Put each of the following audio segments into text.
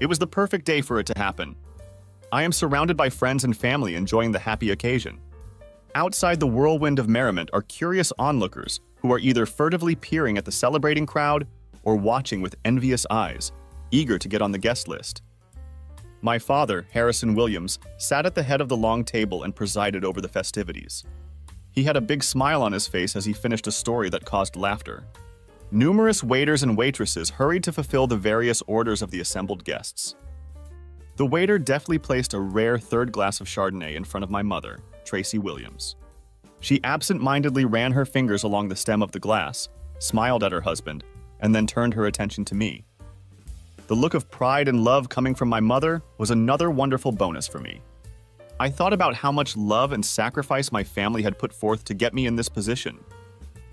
It was the perfect day for it to happen. I am surrounded by friends and family enjoying the happy occasion. Outside the whirlwind of merriment are curious onlookers who are either furtively peering at the celebrating crowd or watching with envious eyes, eager to get on the guest list. My father, Harrison Williams, sat at the head of the long table and presided over the festivities. He had a big smile on his face as he finished a story that caused laughter. Numerous waiters and waitresses hurried to fulfill the various orders of the assembled guests. The waiter deftly placed a rare third glass of Chardonnay in front of my mother, Tracy Williams. She absent mindedly ran her fingers along the stem of the glass, smiled at her husband, and then turned her attention to me. The look of pride and love coming from my mother was another wonderful bonus for me. I thought about how much love and sacrifice my family had put forth to get me in this position.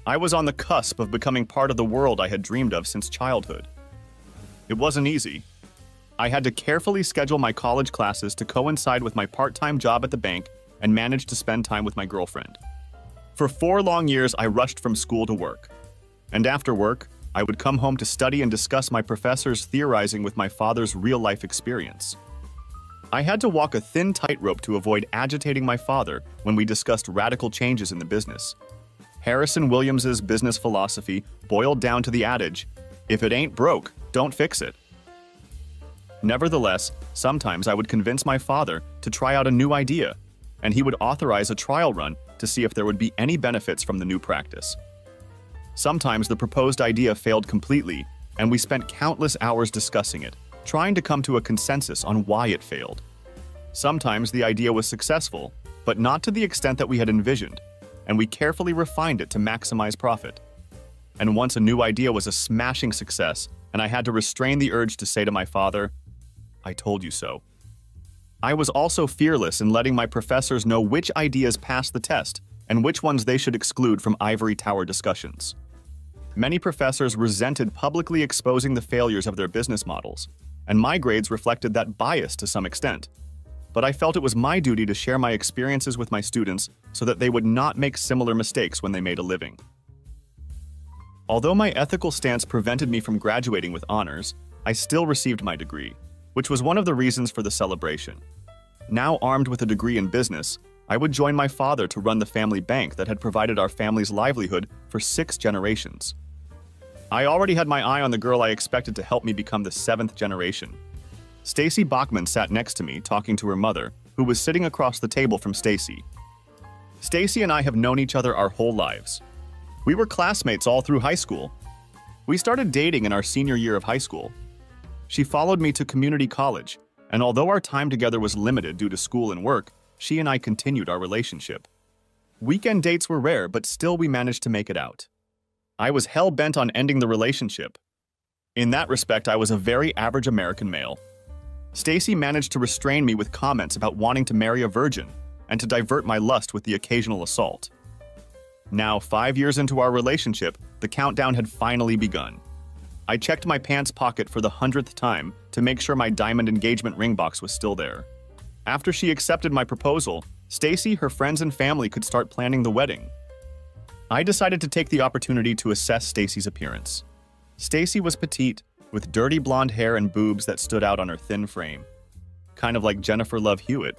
I was on the cusp of becoming part of the world I had dreamed of since childhood. It wasn't easy, I had to carefully schedule my college classes to coincide with my part time job at the bank and manage to spend time with my girlfriend. For four long years, I rushed from school to work. And after work, I would come home to study and discuss my professors theorizing with my father's real life experience. I had to walk a thin tightrope to avoid agitating my father when we discussed radical changes in the business. Harrison Williams's business philosophy boiled down to the adage, if it ain't broke, don't fix it. Nevertheless, sometimes I would convince my father to try out a new idea, and he would authorize a trial run to see if there would be any benefits from the new practice. Sometimes the proposed idea failed completely, and we spent countless hours discussing it, trying to come to a consensus on why it failed. Sometimes the idea was successful, but not to the extent that we had envisioned, and we carefully refined it to maximize profit. And once a new idea was a smashing success, and I had to restrain the urge to say to my father, I told you so. I was also fearless in letting my professors know which ideas passed the test and which ones they should exclude from ivory tower discussions. Many professors resented publicly exposing the failures of their business models, and my grades reflected that bias to some extent. But I felt it was my duty to share my experiences with my students so that they would not make similar mistakes when they made a living. Although my ethical stance prevented me from graduating with honors, I still received my degree which was one of the reasons for the celebration. Now armed with a degree in business, I would join my father to run the family bank that had provided our family's livelihood for six generations. I already had my eye on the girl I expected to help me become the seventh generation. Stacy Bachman sat next to me talking to her mother, who was sitting across the table from Stacy. Stacy and I have known each other our whole lives. We were classmates all through high school. We started dating in our senior year of high school, she followed me to community college, and although our time together was limited due to school and work, she and I continued our relationship. Weekend dates were rare, but still we managed to make it out. I was hell bent on ending the relationship. In that respect, I was a very average American male. Stacy managed to restrain me with comments about wanting to marry a virgin and to divert my lust with the occasional assault. Now, five years into our relationship, the countdown had finally begun. I checked my pants pocket for the hundredth time to make sure my diamond engagement ring box was still there. After she accepted my proposal, Stacy, her friends, and family could start planning the wedding. I decided to take the opportunity to assess Stacy's appearance. Stacy was petite, with dirty blonde hair and boobs that stood out on her thin frame. Kind of like Jennifer Love Hewitt.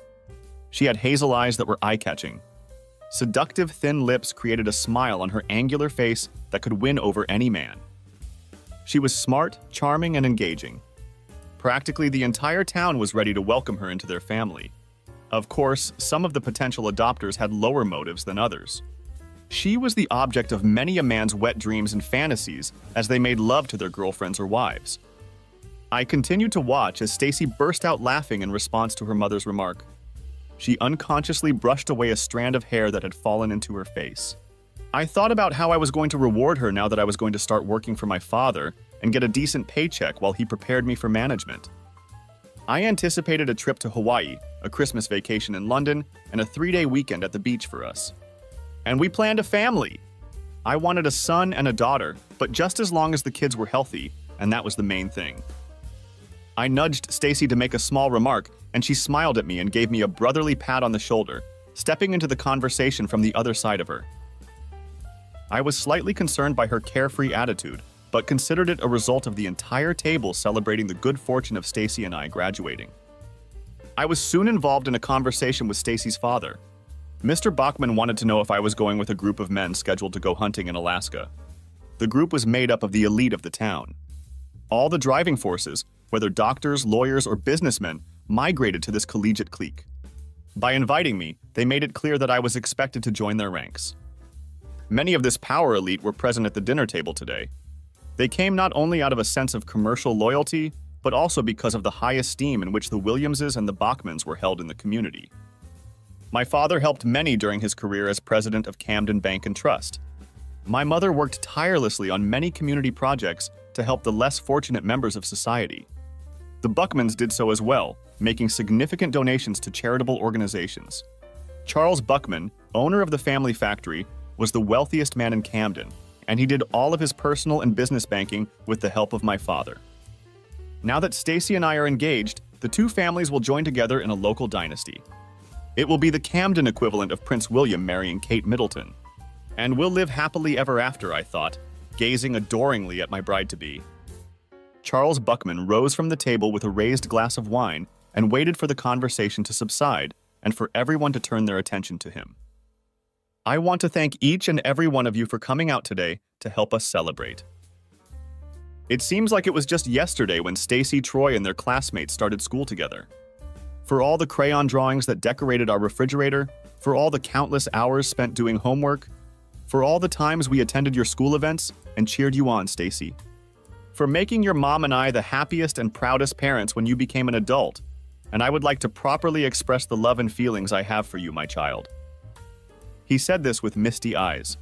She had hazel eyes that were eye-catching. Seductive thin lips created a smile on her angular face that could win over any man. She was smart, charming, and engaging. Practically the entire town was ready to welcome her into their family. Of course, some of the potential adopters had lower motives than others. She was the object of many a man's wet dreams and fantasies as they made love to their girlfriends or wives. I continued to watch as Stacy burst out laughing in response to her mother's remark. She unconsciously brushed away a strand of hair that had fallen into her face. I thought about how I was going to reward her now that I was going to start working for my father and get a decent paycheck while he prepared me for management. I anticipated a trip to Hawaii, a Christmas vacation in London, and a three day weekend at the beach for us. And we planned a family. I wanted a son and a daughter, but just as long as the kids were healthy, and that was the main thing. I nudged Stacy to make a small remark, and she smiled at me and gave me a brotherly pat on the shoulder, stepping into the conversation from the other side of her. I was slightly concerned by her carefree attitude, but considered it a result of the entire table celebrating the good fortune of Stacy and I graduating. I was soon involved in a conversation with Stacy's father. Mr. Bachman wanted to know if I was going with a group of men scheduled to go hunting in Alaska. The group was made up of the elite of the town. All the driving forces, whether doctors, lawyers, or businessmen, migrated to this collegiate clique. By inviting me, they made it clear that I was expected to join their ranks. Many of this power elite were present at the dinner table today. They came not only out of a sense of commercial loyalty, but also because of the high esteem in which the Williamses and the Bachmans were held in the community. My father helped many during his career as president of Camden Bank and Trust. My mother worked tirelessly on many community projects to help the less fortunate members of society. The Buckmans did so as well, making significant donations to charitable organizations. Charles Buckman, owner of the family factory, was the wealthiest man in Camden, and he did all of his personal and business banking with the help of my father. Now that Stacy and I are engaged, the two families will join together in a local dynasty. It will be the Camden equivalent of Prince William marrying Kate Middleton. And we'll live happily ever after, I thought, gazing adoringly at my bride-to-be. Charles Buckman rose from the table with a raised glass of wine and waited for the conversation to subside and for everyone to turn their attention to him. I want to thank each and every one of you for coming out today to help us celebrate. It seems like it was just yesterday when Stacy, Troy, and their classmates started school together. For all the crayon drawings that decorated our refrigerator, for all the countless hours spent doing homework, for all the times we attended your school events and cheered you on, Stacy. For making your mom and I the happiest and proudest parents when you became an adult, and I would like to properly express the love and feelings I have for you, my child. He said this with misty eyes,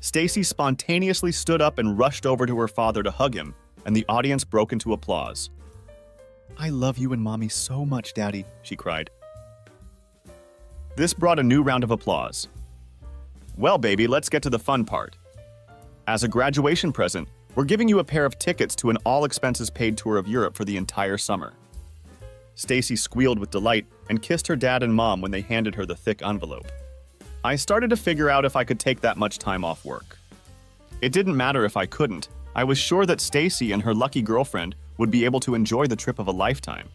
Stacy spontaneously stood up and rushed over to her father to hug him, and the audience broke into applause. I love you and Mommy so much, Daddy, she cried. This brought a new round of applause. Well, baby, let's get to the fun part. As a graduation present, we're giving you a pair of tickets to an all-expenses-paid tour of Europe for the entire summer. Stacy squealed with delight and kissed her dad and mom when they handed her the thick envelope. I started to figure out if I could take that much time off work. It didn't matter if I couldn't. I was sure that Stacy and her lucky girlfriend would be able to enjoy the trip of a lifetime.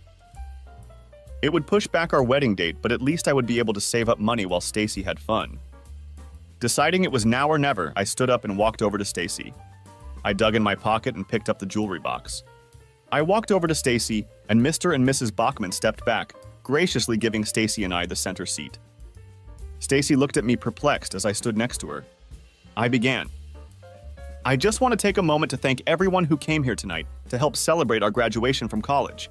It would push back our wedding date, but at least I would be able to save up money while Stacy had fun. Deciding it was now or never, I stood up and walked over to Stacy. I dug in my pocket and picked up the jewelry box. I walked over to Stacy, and Mr. and Mrs. Bachman stepped back, graciously giving Stacy and I the center seat. Stacy looked at me perplexed as I stood next to her. I began. I just want to take a moment to thank everyone who came here tonight to help celebrate our graduation from college.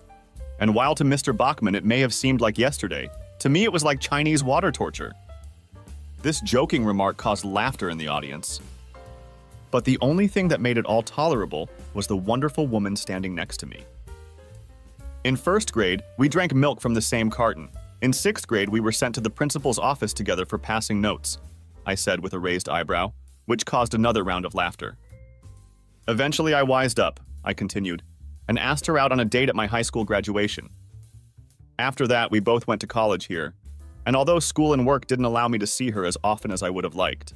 And while to Mr. Bachman it may have seemed like yesterday, to me it was like Chinese water torture. This joking remark caused laughter in the audience. But the only thing that made it all tolerable was the wonderful woman standing next to me. In first grade, we drank milk from the same carton, in sixth grade, we were sent to the principal's office together for passing notes, I said with a raised eyebrow, which caused another round of laughter. Eventually, I wised up, I continued, and asked her out on a date at my high school graduation. After that, we both went to college here, and although school and work didn't allow me to see her as often as I would have liked,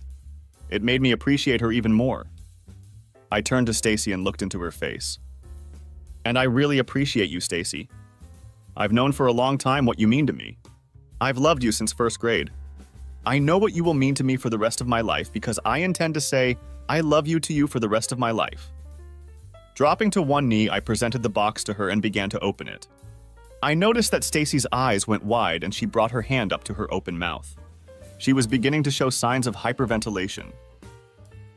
it made me appreciate her even more. I turned to Stacy and looked into her face. And I really appreciate you, Stacy, I've known for a long time what you mean to me. I've loved you since first grade. I know what you will mean to me for the rest of my life because I intend to say, I love you to you for the rest of my life. Dropping to one knee, I presented the box to her and began to open it. I noticed that Stacy's eyes went wide and she brought her hand up to her open mouth. She was beginning to show signs of hyperventilation.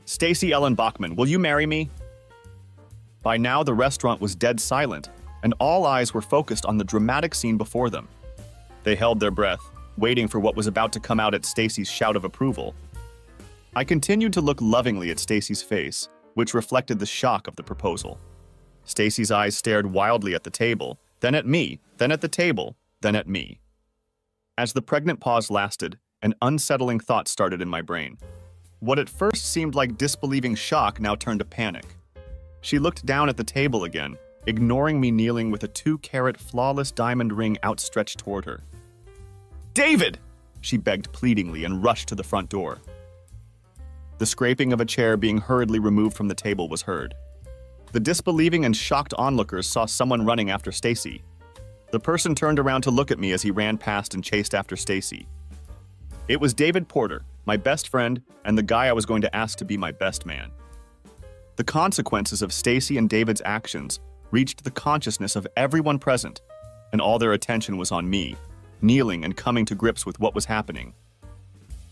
Stacy Ellen Bachman, will you marry me? By now, the restaurant was dead silent, and all eyes were focused on the dramatic scene before them. They held their breath, waiting for what was about to come out at Stacy's shout of approval. I continued to look lovingly at Stacy's face, which reflected the shock of the proposal. Stacy's eyes stared wildly at the table, then at me, then at the table, then at me. As the pregnant pause lasted, an unsettling thought started in my brain. What at first seemed like disbelieving shock now turned to panic. She looked down at the table again, ignoring me kneeling with a two-carat flawless diamond ring outstretched toward her. David! She begged pleadingly and rushed to the front door. The scraping of a chair being hurriedly removed from the table was heard. The disbelieving and shocked onlookers saw someone running after Stacy. The person turned around to look at me as he ran past and chased after Stacy. It was David Porter, my best friend, and the guy I was going to ask to be my best man. The consequences of Stacy and David's actions reached the consciousness of everyone present, and all their attention was on me, kneeling and coming to grips with what was happening.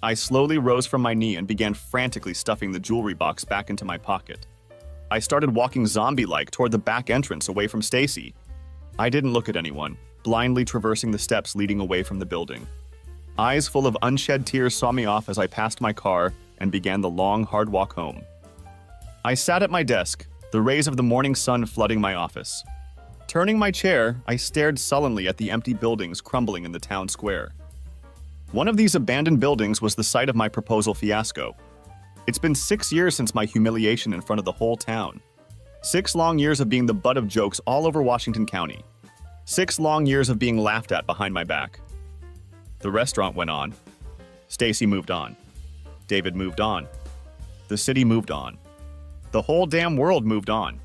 I slowly rose from my knee and began frantically stuffing the jewelry box back into my pocket. I started walking zombie-like toward the back entrance away from Stacy. I didn't look at anyone, blindly traversing the steps leading away from the building. Eyes full of unshed tears saw me off as I passed my car and began the long, hard walk home. I sat at my desk, the rays of the morning sun flooding my office. Turning my chair, I stared sullenly at the empty buildings crumbling in the town square. One of these abandoned buildings was the site of my proposal fiasco. It's been six years since my humiliation in front of the whole town. Six long years of being the butt of jokes all over Washington County. Six long years of being laughed at behind my back. The restaurant went on. Stacy moved on. David moved on. The city moved on. The whole damn world moved on.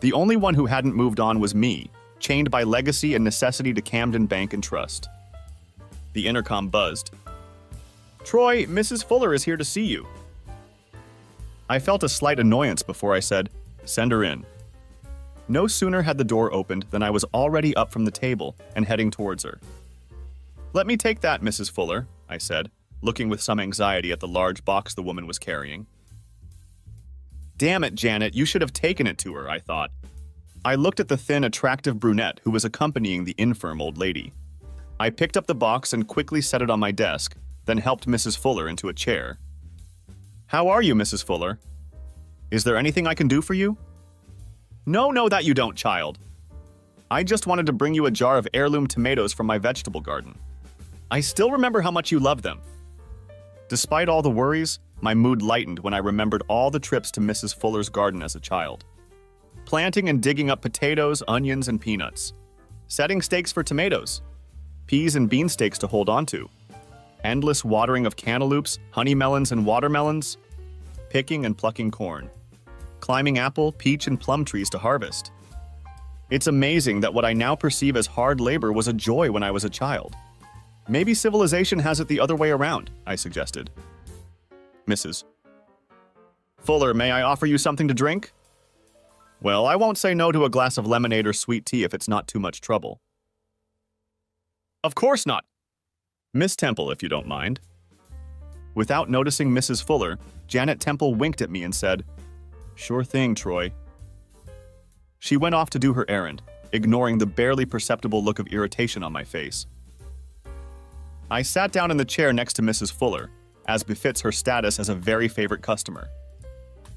The only one who hadn't moved on was me, chained by legacy and necessity to Camden Bank and Trust. The intercom buzzed. Troy, Mrs. Fuller is here to see you. I felt a slight annoyance before I said, Send her in. No sooner had the door opened than I was already up from the table and heading towards her. Let me take that, Mrs. Fuller, I said, looking with some anxiety at the large box the woman was carrying. Damn it, Janet, you should have taken it to her, I thought. I looked at the thin, attractive brunette who was accompanying the infirm old lady. I picked up the box and quickly set it on my desk, then helped Mrs. Fuller into a chair. How are you, Mrs. Fuller? Is there anything I can do for you? No, no, that you don't, child. I just wanted to bring you a jar of heirloom tomatoes from my vegetable garden. I still remember how much you love them. Despite all the worries, my mood lightened when I remembered all the trips to Mrs. Fuller's garden as a child. Planting and digging up potatoes, onions, and peanuts. Setting stakes for tomatoes. Peas and bean stakes to hold onto. Endless watering of cantaloupes, honey melons, and watermelons. Picking and plucking corn. Climbing apple, peach, and plum trees to harvest. It's amazing that what I now perceive as hard labor was a joy when I was a child. Maybe civilization has it the other way around, I suggested. Mrs. Fuller, may I offer you something to drink? Well, I won't say no to a glass of lemonade or sweet tea if it's not too much trouble. Of course not. Miss Temple, if you don't mind. Without noticing Mrs. Fuller, Janet Temple winked at me and said, Sure thing, Troy. She went off to do her errand, ignoring the barely perceptible look of irritation on my face. I sat down in the chair next to Mrs. Fuller, as befits her status as a very favorite customer.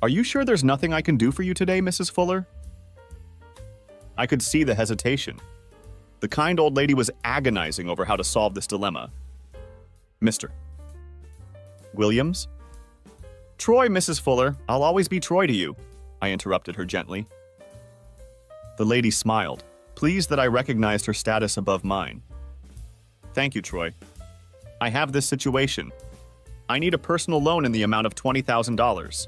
Are you sure there's nothing I can do for you today, Mrs. Fuller? I could see the hesitation. The kind old lady was agonizing over how to solve this dilemma. Mr. Williams? Troy, Mrs. Fuller. I'll always be Troy to you, I interrupted her gently. The lady smiled, pleased that I recognized her status above mine. Thank you, Troy. I have this situation, I need a personal loan in the amount of $20,000.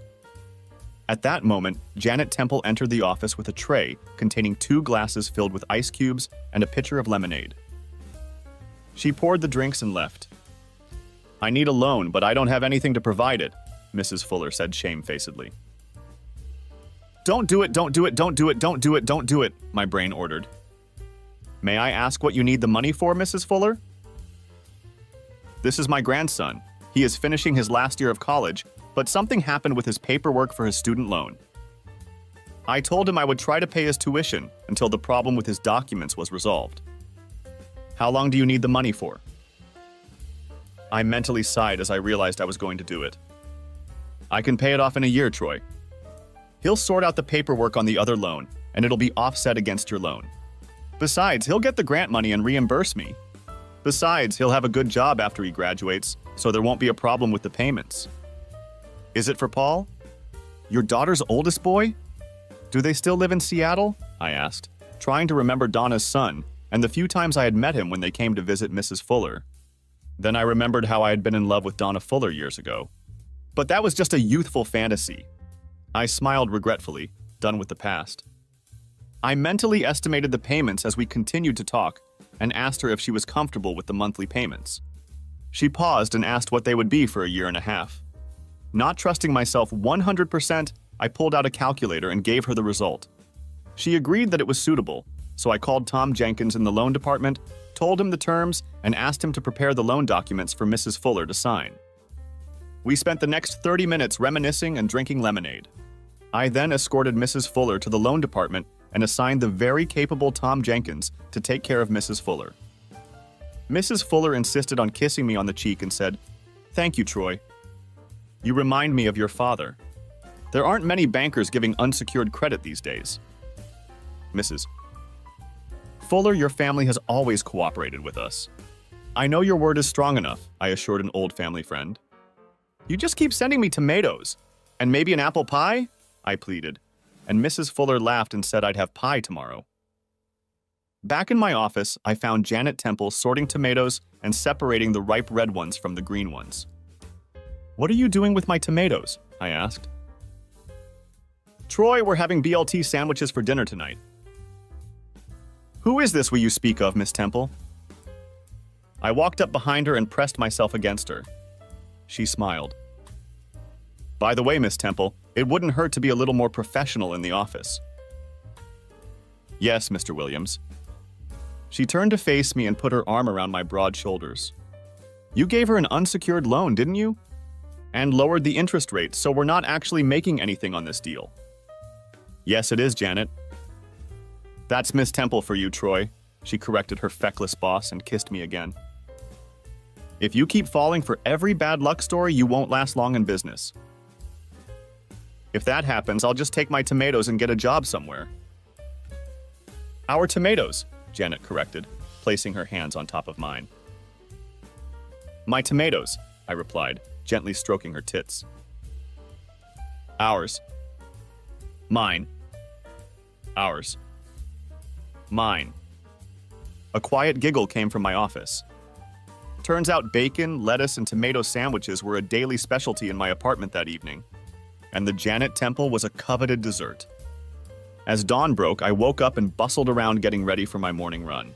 At that moment, Janet Temple entered the office with a tray containing two glasses filled with ice cubes and a pitcher of lemonade. She poured the drinks and left. I need a loan, but I don't have anything to provide it, Mrs. Fuller said shamefacedly. Don't do it, don't do it, don't do it, don't do it, don't do it, my brain ordered. May I ask what you need the money for, Mrs. Fuller? This is my grandson, he is finishing his last year of college, but something happened with his paperwork for his student loan. I told him I would try to pay his tuition until the problem with his documents was resolved. How long do you need the money for? I mentally sighed as I realized I was going to do it. I can pay it off in a year, Troy. He'll sort out the paperwork on the other loan, and it'll be offset against your loan. Besides, he'll get the grant money and reimburse me. Besides, he'll have a good job after he graduates, so there won't be a problem with the payments. Is it for Paul? Your daughter's oldest boy? Do they still live in Seattle? I asked, trying to remember Donna's son and the few times I had met him when they came to visit Mrs. Fuller. Then I remembered how I had been in love with Donna Fuller years ago. But that was just a youthful fantasy. I smiled regretfully, done with the past. I mentally estimated the payments as we continued to talk and asked her if she was comfortable with the monthly payments. She paused and asked what they would be for a year and a half. Not trusting myself 100%, I pulled out a calculator and gave her the result. She agreed that it was suitable, so I called Tom Jenkins in the loan department, told him the terms, and asked him to prepare the loan documents for Mrs. Fuller to sign. We spent the next 30 minutes reminiscing and drinking lemonade. I then escorted Mrs. Fuller to the loan department and assigned the very capable Tom Jenkins to take care of Mrs. Fuller. Mrs. Fuller insisted on kissing me on the cheek and said, Thank you, Troy. You remind me of your father. There aren't many bankers giving unsecured credit these days. Mrs. Fuller, your family has always cooperated with us. I know your word is strong enough, I assured an old family friend. You just keep sending me tomatoes. And maybe an apple pie? I pleaded. And Mrs. Fuller laughed and said I'd have pie tomorrow. Back in my office, I found Janet Temple sorting tomatoes and separating the ripe red ones from the green ones. What are you doing with my tomatoes? I asked. Troy, we're having BLT sandwiches for dinner tonight. Who is this will you speak of, Miss Temple? I walked up behind her and pressed myself against her. She smiled. By the way, Miss Temple, it wouldn't hurt to be a little more professional in the office. Yes, Mr. Williams, she turned to face me and put her arm around my broad shoulders. You gave her an unsecured loan, didn't you? And lowered the interest rate, so we're not actually making anything on this deal. Yes, it is, Janet. That's Miss Temple for you, Troy. She corrected her feckless boss and kissed me again. If you keep falling for every bad luck story, you won't last long in business. If that happens, I'll just take my tomatoes and get a job somewhere. Our tomatoes, Janet corrected, placing her hands on top of mine. My tomatoes, I replied, gently stroking her tits. Ours. Mine. Ours. Mine. A quiet giggle came from my office. Turns out bacon, lettuce, and tomato sandwiches were a daily specialty in my apartment that evening, and the Janet Temple was a coveted dessert. As dawn broke, I woke up and bustled around getting ready for my morning run.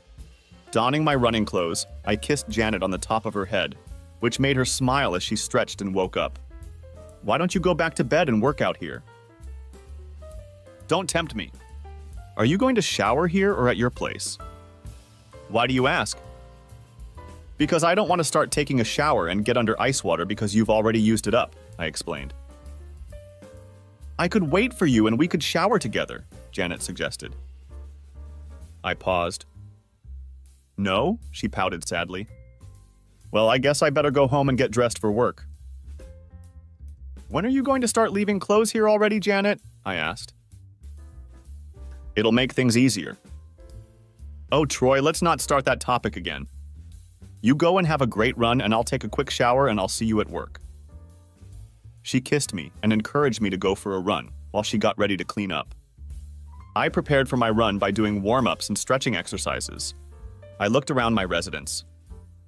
Donning my running clothes, I kissed Janet on the top of her head, which made her smile as she stretched and woke up. Why don't you go back to bed and work out here? Don't tempt me. Are you going to shower here or at your place? Why do you ask? Because I don't want to start taking a shower and get under ice water because you've already used it up, I explained. I could wait for you and we could shower together. Janet suggested. I paused. No, she pouted sadly. Well, I guess I better go home and get dressed for work. When are you going to start leaving clothes here already, Janet? I asked. It'll make things easier. Oh, Troy, let's not start that topic again. You go and have a great run, and I'll take a quick shower and I'll see you at work. She kissed me and encouraged me to go for a run while she got ready to clean up. I prepared for my run by doing warm-ups and stretching exercises. I looked around my residence.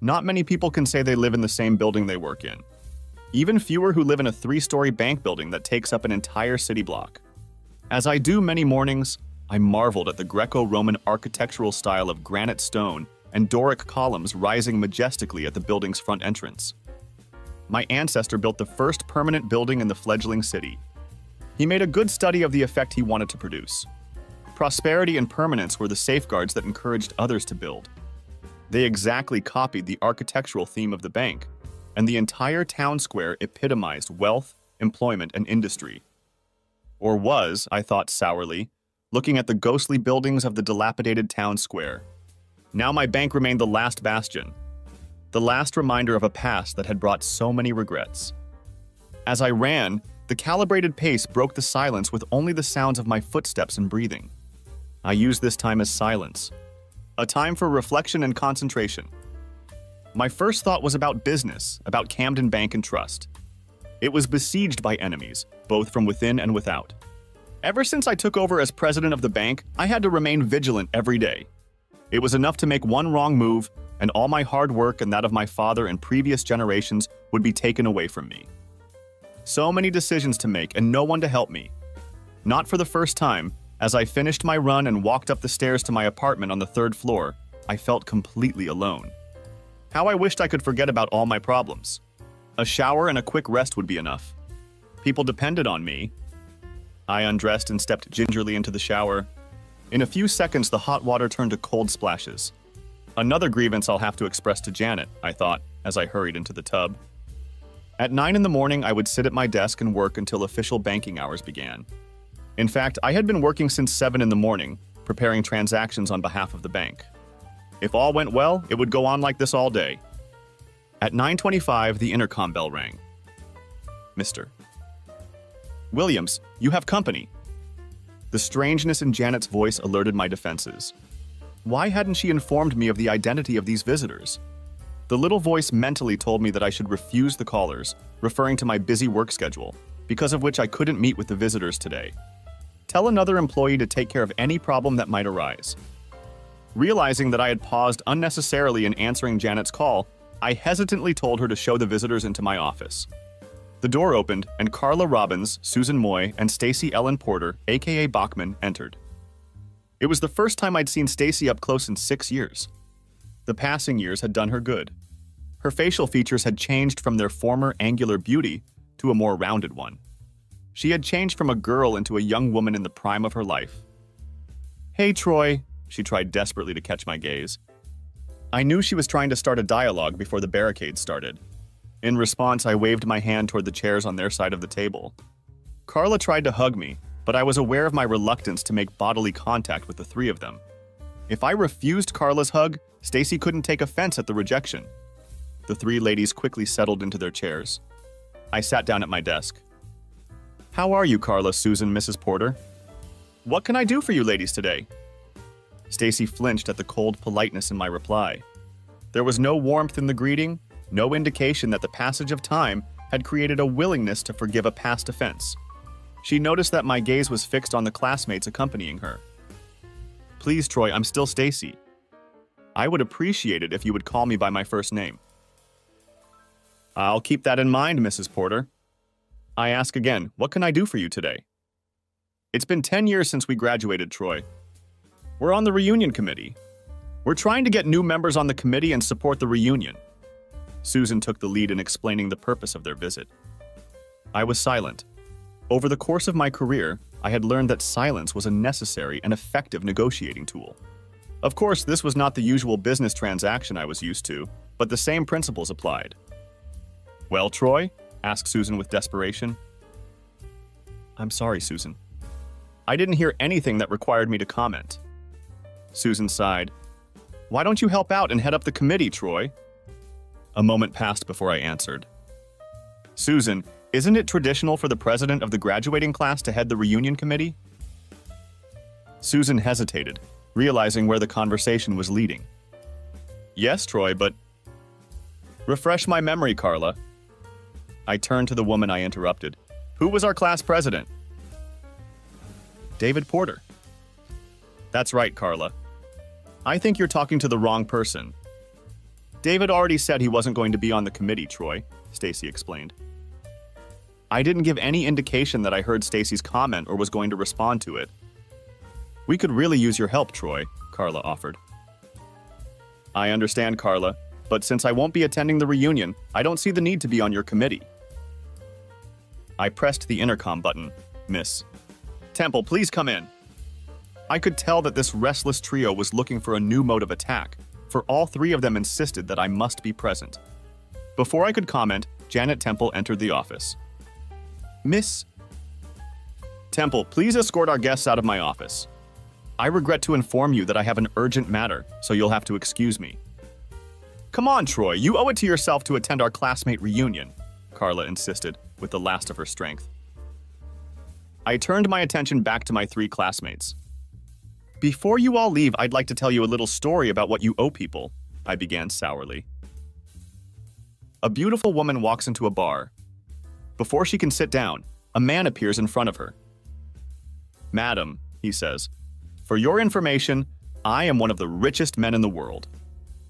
Not many people can say they live in the same building they work in. Even fewer who live in a three-story bank building that takes up an entire city block. As I do many mornings, I marveled at the Greco-Roman architectural style of granite stone and Doric columns rising majestically at the building's front entrance. My ancestor built the first permanent building in the fledgling city. He made a good study of the effect he wanted to produce. Prosperity and permanence were the safeguards that encouraged others to build. They exactly copied the architectural theme of the bank, and the entire town square epitomized wealth, employment, and industry. Or was, I thought sourly, looking at the ghostly buildings of the dilapidated town square. Now my bank remained the last bastion, the last reminder of a past that had brought so many regrets. As I ran, the calibrated pace broke the silence with only the sounds of my footsteps and breathing. I used this time as silence, a time for reflection and concentration. My first thought was about business, about Camden Bank and Trust. It was besieged by enemies, both from within and without. Ever since I took over as president of the bank, I had to remain vigilant every day. It was enough to make one wrong move, and all my hard work and that of my father and previous generations would be taken away from me. So many decisions to make and no one to help me. Not for the first time, as I finished my run and walked up the stairs to my apartment on the third floor, I felt completely alone. How I wished I could forget about all my problems. A shower and a quick rest would be enough. People depended on me. I undressed and stepped gingerly into the shower. In a few seconds, the hot water turned to cold splashes. Another grievance I'll have to express to Janet, I thought, as I hurried into the tub. At 9 in the morning, I would sit at my desk and work until official banking hours began. In fact, I had been working since 7 in the morning, preparing transactions on behalf of the bank. If all went well, it would go on like this all day. At 9.25, the intercom bell rang. Mr. Williams, you have company. The strangeness in Janet's voice alerted my defenses. Why hadn't she informed me of the identity of these visitors? The little voice mentally told me that I should refuse the callers, referring to my busy work schedule, because of which I couldn't meet with the visitors today. Tell another employee to take care of any problem that might arise. Realizing that I had paused unnecessarily in answering Janet's call, I hesitantly told her to show the visitors into my office. The door opened, and Carla Robbins, Susan Moy, and Stacy Ellen Porter, aka Bachman, entered. It was the first time I'd seen Stacy up close in six years. The passing years had done her good. Her facial features had changed from their former angular beauty to a more rounded one. She had changed from a girl into a young woman in the prime of her life. Hey, Troy, she tried desperately to catch my gaze. I knew she was trying to start a dialogue before the barricade started. In response, I waved my hand toward the chairs on their side of the table. Carla tried to hug me, but I was aware of my reluctance to make bodily contact with the three of them. If I refused Carla's hug, Stacy couldn't take offense at the rejection. The three ladies quickly settled into their chairs. I sat down at my desk. How are you, Carla, Susan, Mrs. Porter? What can I do for you ladies today? Stacy flinched at the cold politeness in my reply. There was no warmth in the greeting, no indication that the passage of time had created a willingness to forgive a past offense. She noticed that my gaze was fixed on the classmates accompanying her. Please, Troy, I'm still Stacy. I would appreciate it if you would call me by my first name. I'll keep that in mind, Mrs. Porter. I ask again, what can I do for you today? It's been 10 years since we graduated, Troy. We're on the reunion committee. We're trying to get new members on the committee and support the reunion. Susan took the lead in explaining the purpose of their visit. I was silent. Over the course of my career, I had learned that silence was a necessary and effective negotiating tool. Of course, this was not the usual business transaction I was used to, but the same principles applied. Well, Troy? asked Susan with desperation. I'm sorry, Susan. I didn't hear anything that required me to comment. Susan sighed. Why don't you help out and head up the committee, Troy? A moment passed before I answered. Susan, isn't it traditional for the president of the graduating class to head the reunion committee? Susan hesitated, realizing where the conversation was leading. Yes, Troy, but... Refresh my memory, Carla, I turned to the woman I interrupted. Who was our class president? David Porter. That's right, Carla. I think you're talking to the wrong person. David already said he wasn't going to be on the committee, Troy, Stacy explained. I didn't give any indication that I heard Stacy's comment or was going to respond to it. We could really use your help, Troy, Carla offered. I understand, Carla, but since I won't be attending the reunion, I don't see the need to be on your committee. I pressed the intercom button. Miss. Temple, please come in. I could tell that this restless trio was looking for a new mode of attack, for all three of them insisted that I must be present. Before I could comment, Janet Temple entered the office. Miss Temple, please escort our guests out of my office. I regret to inform you that I have an urgent matter, so you'll have to excuse me. Come on, Troy, you owe it to yourself to attend our classmate reunion, Carla insisted, with the last of her strength. I turned my attention back to my three classmates. Before you all leave, I'd like to tell you a little story about what you owe people, I began sourly. A beautiful woman walks into a bar. Before she can sit down, a man appears in front of her. Madam, he says, for your information, I am one of the richest men in the world.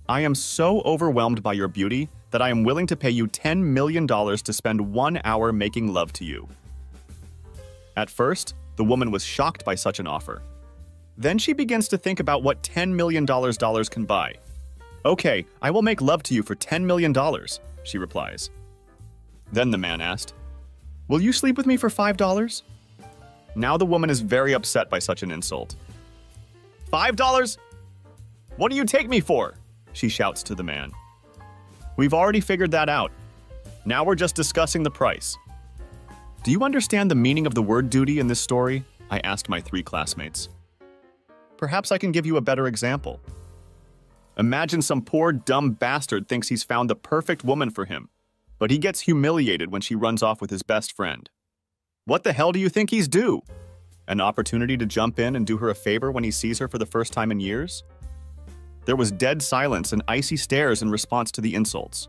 I am so overwhelmed by your beauty that I am willing to pay you $10 million to spend one hour making love to you. At first, the woman was shocked by such an offer. Then she begins to think about what $10 million can buy. Okay, I will make love to you for $10 million, she replies. Then the man asked, Will you sleep with me for $5? Now the woman is very upset by such an insult. Five dollars? What do you take me for? She shouts to the man. We've already figured that out. Now we're just discussing the price. Do you understand the meaning of the word duty in this story? I asked my three classmates. Perhaps I can give you a better example. Imagine some poor, dumb bastard thinks he's found the perfect woman for him, but he gets humiliated when she runs off with his best friend. What the hell do you think he's due? An opportunity to jump in and do her a favor when he sees her for the first time in years? There was dead silence and icy stares in response to the insults.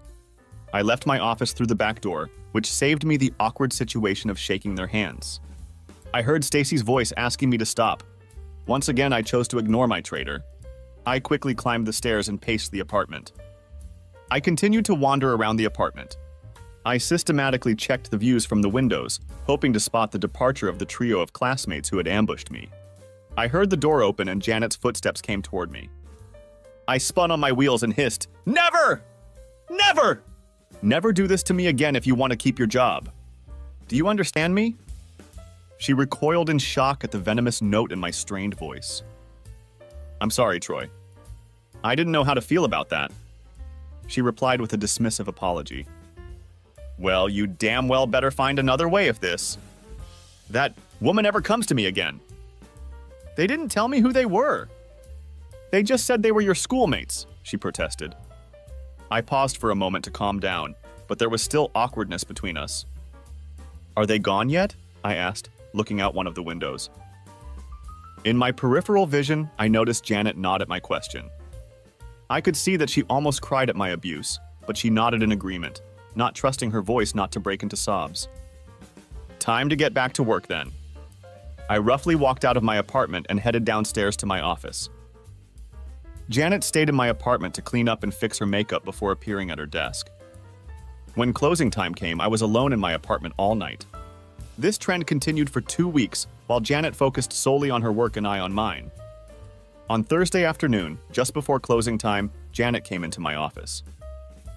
I left my office through the back door, which saved me the awkward situation of shaking their hands. I heard Stacy's voice asking me to stop. Once again, I chose to ignore my traitor. I quickly climbed the stairs and paced the apartment. I continued to wander around the apartment. I systematically checked the views from the windows, hoping to spot the departure of the trio of classmates who had ambushed me. I heard the door open and Janet's footsteps came toward me. I spun on my wheels and hissed, Never! Never! Never do this to me again if you want to keep your job. Do you understand me? She recoiled in shock at the venomous note in my strained voice. I'm sorry, Troy. I didn't know how to feel about that. She replied with a dismissive apology. Well, you damn well better find another way of this. That woman ever comes to me again. They didn't tell me who they were. They just said they were your schoolmates, she protested. I paused for a moment to calm down, but there was still awkwardness between us. Are they gone yet? I asked, looking out one of the windows. In my peripheral vision, I noticed Janet nod at my question. I could see that she almost cried at my abuse, but she nodded in agreement, not trusting her voice not to break into sobs. Time to get back to work then. I roughly walked out of my apartment and headed downstairs to my office. Janet stayed in my apartment to clean up and fix her makeup before appearing at her desk. When closing time came, I was alone in my apartment all night. This trend continued for two weeks while Janet focused solely on her work and I on mine. On Thursday afternoon, just before closing time, Janet came into my office.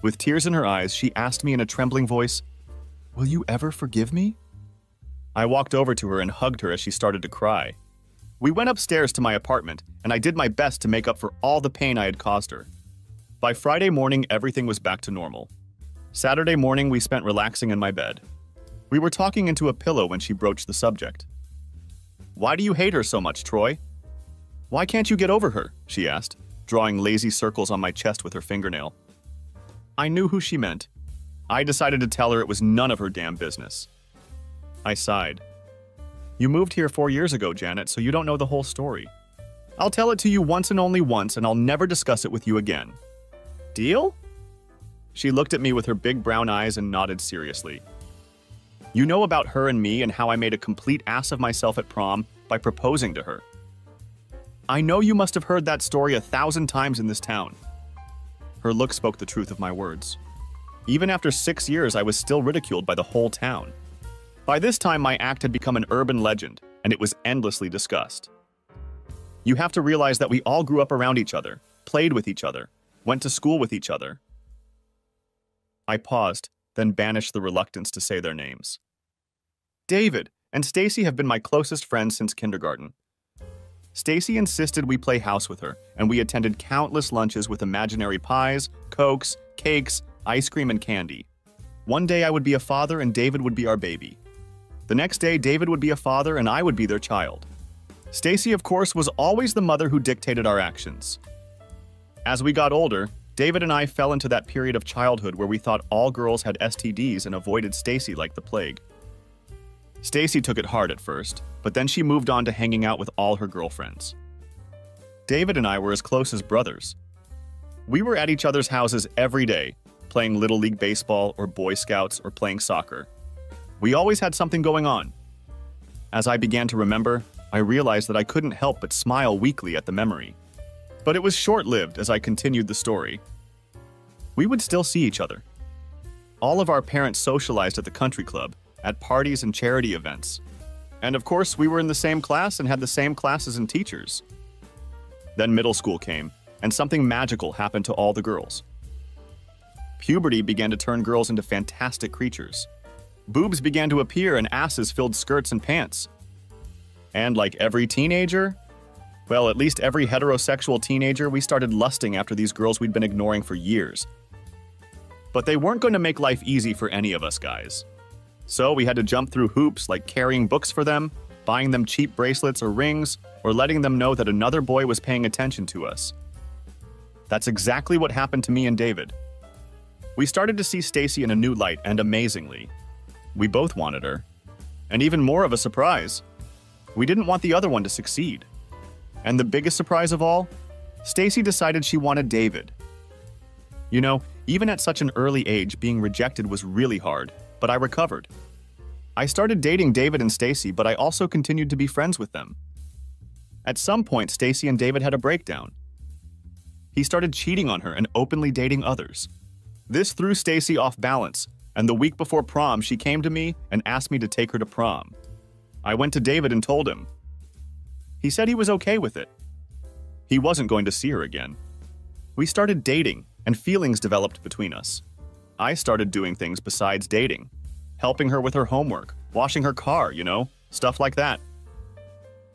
With tears in her eyes, she asked me in a trembling voice, Will you ever forgive me? I walked over to her and hugged her as she started to cry. We went upstairs to my apartment, and I did my best to make up for all the pain I had caused her. By Friday morning, everything was back to normal. Saturday morning, we spent relaxing in my bed. We were talking into a pillow when she broached the subject. Why do you hate her so much, Troy? Why can't you get over her? she asked, drawing lazy circles on my chest with her fingernail. I knew who she meant. I decided to tell her it was none of her damn business. I sighed. You moved here four years ago, Janet, so you don't know the whole story. I'll tell it to you once and only once, and I'll never discuss it with you again. Deal? She looked at me with her big brown eyes and nodded seriously. You know about her and me and how I made a complete ass of myself at prom by proposing to her. I know you must have heard that story a thousand times in this town. Her look spoke the truth of my words. Even after six years, I was still ridiculed by the whole town. By this time, my act had become an urban legend, and it was endlessly discussed. You have to realize that we all grew up around each other, played with each other, went to school with each other. I paused, then banished the reluctance to say their names. David and Stacy have been my closest friends since kindergarten. Stacy insisted we play house with her, and we attended countless lunches with imaginary pies, cokes, cakes, ice cream, and candy. One day I would be a father and David would be our baby. The next day, David would be a father and I would be their child. Stacy, of course, was always the mother who dictated our actions. As we got older, David and I fell into that period of childhood where we thought all girls had STDs and avoided Stacy like the plague. Stacy took it hard at first, but then she moved on to hanging out with all her girlfriends. David and I were as close as brothers. We were at each other's houses every day, playing Little League Baseball or Boy Scouts or playing soccer. We always had something going on. As I began to remember, I realized that I couldn't help but smile weakly at the memory. But it was short lived as I continued the story. We would still see each other, all of our parents socialized at the country club, at parties and charity events. And of course, we were in the same class and had the same classes and teachers. Then middle school came, and something magical happened to all the girls. Puberty began to turn girls into fantastic creatures. Boobs began to appear and asses filled skirts and pants. And like every teenager, well, at least every heterosexual teenager, we started lusting after these girls we'd been ignoring for years. But they weren't going to make life easy for any of us guys. So we had to jump through hoops like carrying books for them, buying them cheap bracelets or rings, or letting them know that another boy was paying attention to us. That's exactly what happened to me and David. We started to see Stacy in a new light, and amazingly, we both wanted her. And even more of a surprise, we didn't want the other one to succeed. And the biggest surprise of all, Stacy decided she wanted David. You know, even at such an early age, being rejected was really hard, but I recovered. I started dating David and Stacy, but I also continued to be friends with them. At some point, Stacy and David had a breakdown. He started cheating on her and openly dating others. This threw Stacy off balance, and the week before prom, she came to me and asked me to take her to prom. I went to David and told him. He said he was okay with it. He wasn't going to see her again. We started dating, and feelings developed between us. I started doing things besides dating, helping her with her homework, washing her car, you know, stuff like that.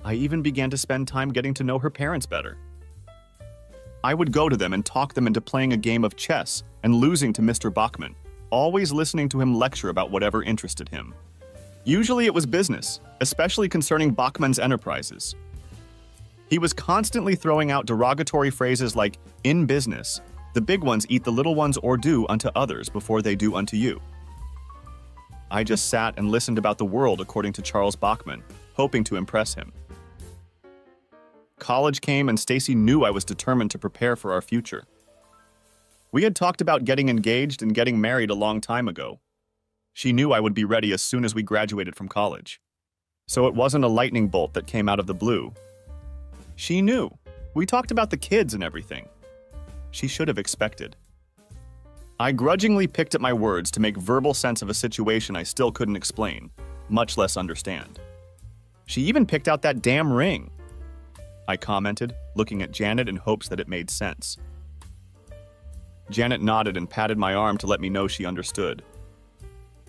I even began to spend time getting to know her parents better. I would go to them and talk them into playing a game of chess and losing to Mr. Bachman, always listening to him lecture about whatever interested him. Usually it was business, especially concerning Bachman's enterprises. He was constantly throwing out derogatory phrases like, in business, the big ones eat the little ones or do unto others before they do unto you. I just sat and listened about the world according to Charles Bachman, hoping to impress him. College came and Stacy knew I was determined to prepare for our future. We had talked about getting engaged and getting married a long time ago. She knew I would be ready as soon as we graduated from college. So it wasn't a lightning bolt that came out of the blue. She knew. We talked about the kids and everything she should have expected. I grudgingly picked at my words to make verbal sense of a situation I still couldn't explain, much less understand. She even picked out that damn ring. I commented, looking at Janet in hopes that it made sense. Janet nodded and patted my arm to let me know she understood.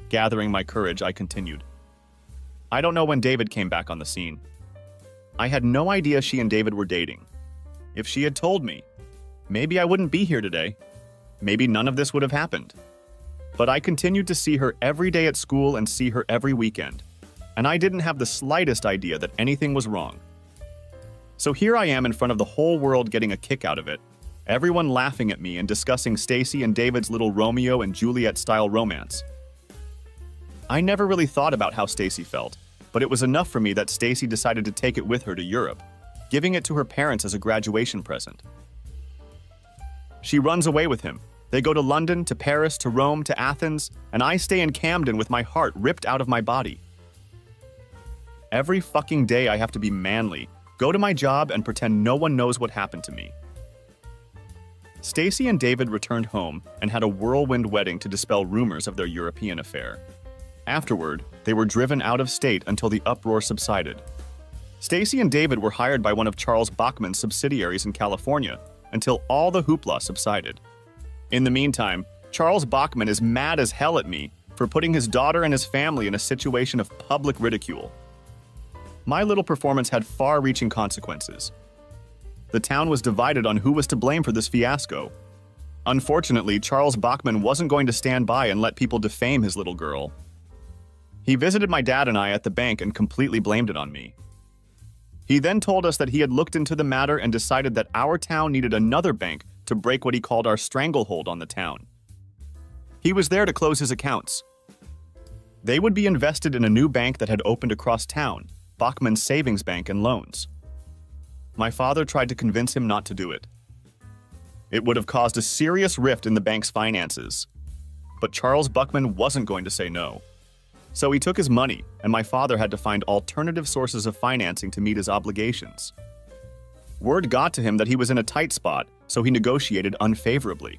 Gathering my courage, I continued. I don't know when David came back on the scene. I had no idea she and David were dating. If she had told me, maybe I wouldn't be here today. Maybe none of this would have happened. But I continued to see her every day at school and see her every weekend, and I didn't have the slightest idea that anything was wrong. So here I am in front of the whole world getting a kick out of it, everyone laughing at me and discussing Stacy and David's little Romeo and Juliet style romance. I never really thought about how Stacy felt, but it was enough for me that Stacy decided to take it with her to Europe, giving it to her parents as a graduation present. She runs away with him. They go to London, to Paris, to Rome, to Athens, and I stay in Camden with my heart ripped out of my body. Every fucking day I have to be manly, go to my job, and pretend no one knows what happened to me. Stacy and David returned home and had a whirlwind wedding to dispel rumors of their European affair. Afterward, they were driven out of state until the uproar subsided. Stacy and David were hired by one of Charles Bachman's subsidiaries in California until all the hoopla subsided. In the meantime, Charles Bachman is mad as hell at me for putting his daughter and his family in a situation of public ridicule. My little performance had far reaching consequences. The town was divided on who was to blame for this fiasco. Unfortunately, Charles Bachman wasn't going to stand by and let people defame his little girl. He visited my dad and I at the bank and completely blamed it on me. He then told us that he had looked into the matter and decided that our town needed another bank to break what he called our stranglehold on the town. He was there to close his accounts. They would be invested in a new bank that had opened across town, Bachman's Savings Bank and Loans. My father tried to convince him not to do it. It would have caused a serious rift in the bank's finances. But Charles Bachman wasn't going to say no. So he took his money, and my father had to find alternative sources of financing to meet his obligations. Word got to him that he was in a tight spot, so he negotiated unfavorably.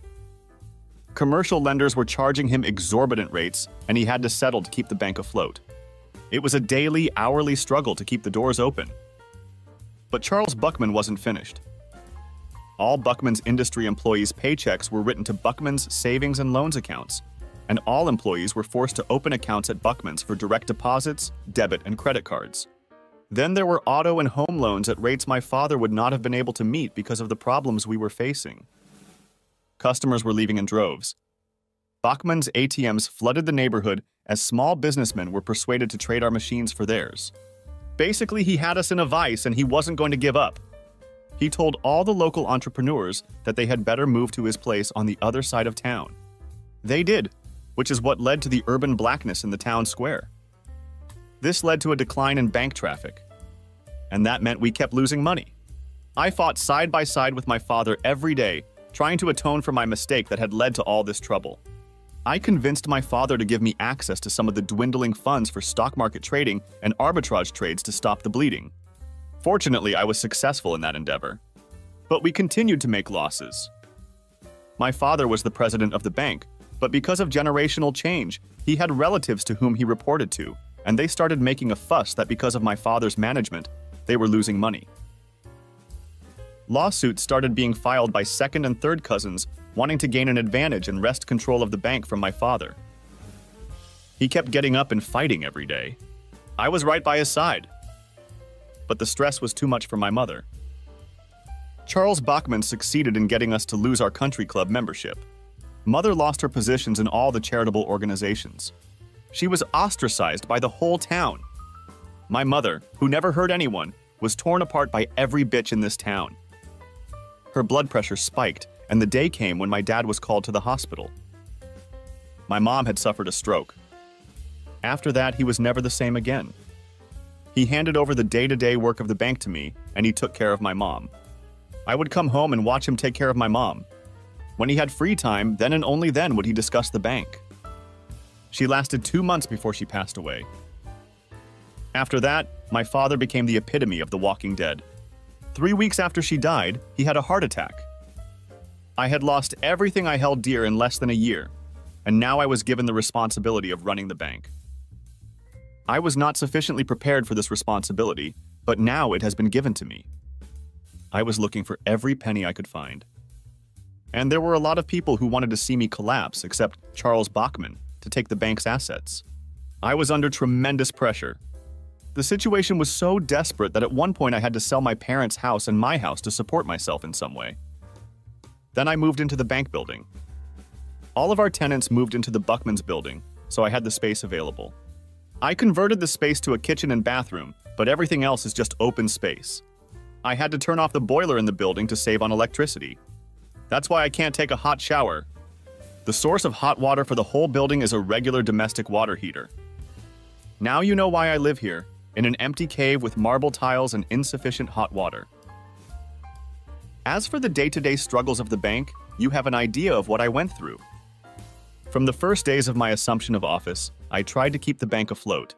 Commercial lenders were charging him exorbitant rates, and he had to settle to keep the bank afloat. It was a daily, hourly struggle to keep the doors open. But Charles Buckman wasn't finished. All Buckman's industry employees' paychecks were written to Buckman's savings and loans accounts, and all employees were forced to open accounts at Buckman's for direct deposits, debit, and credit cards. Then there were auto and home loans at rates my father would not have been able to meet because of the problems we were facing. Customers were leaving in droves. Buckman's ATMs flooded the neighborhood as small businessmen were persuaded to trade our machines for theirs. Basically, he had us in a vice and he wasn't going to give up. He told all the local entrepreneurs that they had better move to his place on the other side of town. They did, which is what led to the urban blackness in the town square. This led to a decline in bank traffic, and that meant we kept losing money. I fought side by side with my father every day, trying to atone for my mistake that had led to all this trouble. I convinced my father to give me access to some of the dwindling funds for stock market trading and arbitrage trades to stop the bleeding. Fortunately, I was successful in that endeavor. But we continued to make losses. My father was the president of the bank, but because of generational change, he had relatives to whom he reported to, and they started making a fuss that because of my father's management, they were losing money. Lawsuits started being filed by second and third cousins wanting to gain an advantage and wrest control of the bank from my father. He kept getting up and fighting every day. I was right by his side. But the stress was too much for my mother. Charles Bachman succeeded in getting us to lose our country club membership. Mother lost her positions in all the charitable organizations. She was ostracized by the whole town. My mother, who never hurt anyone, was torn apart by every bitch in this town. Her blood pressure spiked, and the day came when my dad was called to the hospital. My mom had suffered a stroke. After that, he was never the same again. He handed over the day to day work of the bank to me, and he took care of my mom. I would come home and watch him take care of my mom. When he had free time, then and only then would he discuss the bank. She lasted two months before she passed away. After that, my father became the epitome of the walking dead. Three weeks after she died, he had a heart attack. I had lost everything I held dear in less than a year, and now I was given the responsibility of running the bank. I was not sufficiently prepared for this responsibility, but now it has been given to me. I was looking for every penny I could find. And there were a lot of people who wanted to see me collapse, except Charles Bachman, to take the bank's assets. I was under tremendous pressure. The situation was so desperate that at one point I had to sell my parents' house and my house to support myself in some way. Then I moved into the bank building. All of our tenants moved into the Buckman's building, so I had the space available. I converted the space to a kitchen and bathroom, but everything else is just open space. I had to turn off the boiler in the building to save on electricity. That's why I can't take a hot shower the source of hot water for the whole building is a regular domestic water heater. Now you know why I live here, in an empty cave with marble tiles and insufficient hot water. As for the day-to-day struggles of the bank, you have an idea of what I went through. From the first days of my assumption of office, I tried to keep the bank afloat.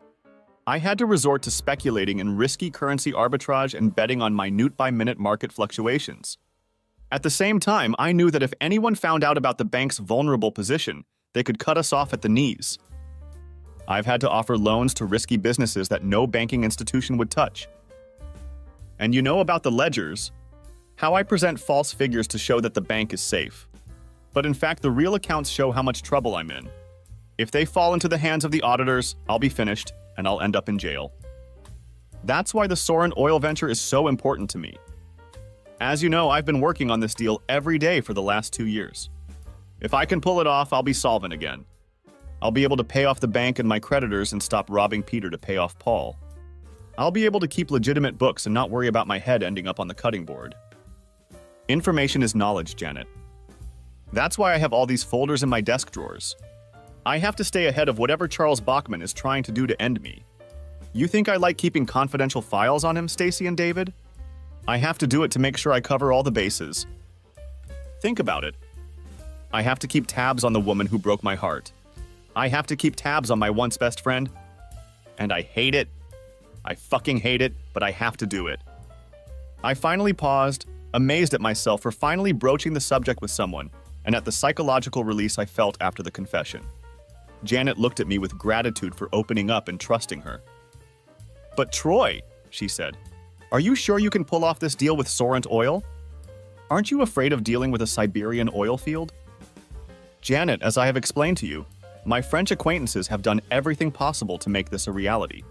I had to resort to speculating in risky currency arbitrage and betting on minute-by-minute market fluctuations. At the same time, I knew that if anyone found out about the bank's vulnerable position, they could cut us off at the knees. I've had to offer loans to risky businesses that no banking institution would touch. And you know about the ledgers, how I present false figures to show that the bank is safe. But in fact, the real accounts show how much trouble I'm in. If they fall into the hands of the auditors, I'll be finished and I'll end up in jail. That's why the Soren oil venture is so important to me. As you know, I've been working on this deal every day for the last two years. If I can pull it off, I'll be solvent again. I'll be able to pay off the bank and my creditors and stop robbing Peter to pay off Paul. I'll be able to keep legitimate books and not worry about my head ending up on the cutting board. Information is knowledge, Janet. That's why I have all these folders in my desk drawers. I have to stay ahead of whatever Charles Bachman is trying to do to end me. You think I like keeping confidential files on him, Stacy and David? I have to do it to make sure I cover all the bases. Think about it. I have to keep tabs on the woman who broke my heart. I have to keep tabs on my once best friend. And I hate it. I fucking hate it, but I have to do it. I finally paused, amazed at myself for finally broaching the subject with someone, and at the psychological release I felt after the confession. Janet looked at me with gratitude for opening up and trusting her. But Troy, she said, are you sure you can pull off this deal with Sorrent Oil? Aren't you afraid of dealing with a Siberian oil field? Janet, as I have explained to you, my French acquaintances have done everything possible to make this a reality.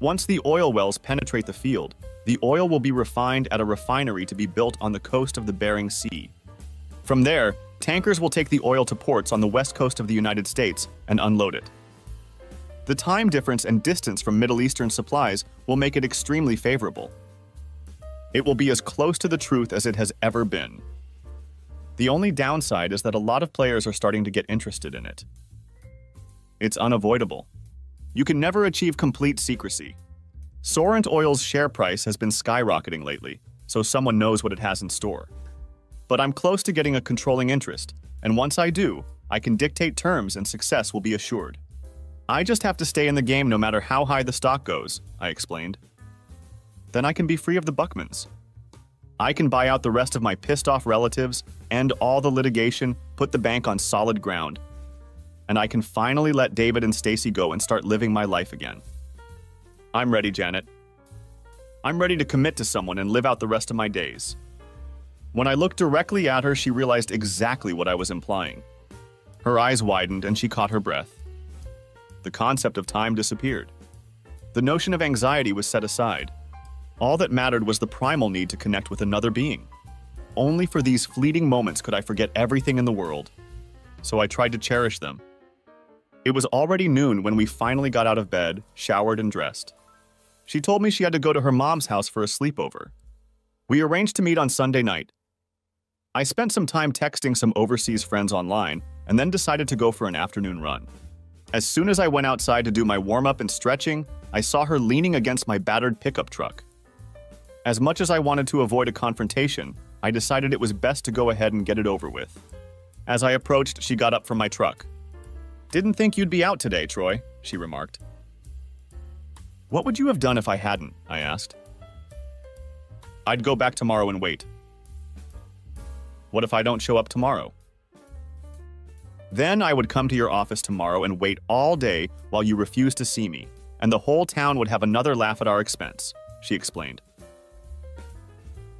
Once the oil wells penetrate the field, the oil will be refined at a refinery to be built on the coast of the Bering Sea. From there, tankers will take the oil to ports on the west coast of the United States and unload it. The time difference and distance from Middle Eastern supplies will make it extremely favorable. It will be as close to the truth as it has ever been. The only downside is that a lot of players are starting to get interested in it. It's unavoidable. You can never achieve complete secrecy. Sorrent Oil's share price has been skyrocketing lately, so someone knows what it has in store. But I'm close to getting a controlling interest, and once I do, I can dictate terms and success will be assured. I just have to stay in the game no matter how high the stock goes, I explained. Then I can be free of the Buckmans. I can buy out the rest of my pissed off relatives, end all the litigation, put the bank on solid ground. And I can finally let David and Stacy go and start living my life again. I'm ready, Janet. I'm ready to commit to someone and live out the rest of my days. When I looked directly at her, she realized exactly what I was implying. Her eyes widened and she caught her breath. The concept of time disappeared. The notion of anxiety was set aside. All that mattered was the primal need to connect with another being. Only for these fleeting moments could I forget everything in the world. So I tried to cherish them. It was already noon when we finally got out of bed, showered, and dressed. She told me she had to go to her mom's house for a sleepover. We arranged to meet on Sunday night. I spent some time texting some overseas friends online and then decided to go for an afternoon run. As soon as I went outside to do my warm up and stretching, I saw her leaning against my battered pickup truck. As much as I wanted to avoid a confrontation, I decided it was best to go ahead and get it over with. As I approached, she got up from my truck. Didn't think you'd be out today, Troy, she remarked. What would you have done if I hadn't? I asked. I'd go back tomorrow and wait. What if I don't show up tomorrow? Then I would come to your office tomorrow and wait all day while you refused to see me, and the whole town would have another laugh at our expense, she explained.